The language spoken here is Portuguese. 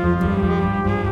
Música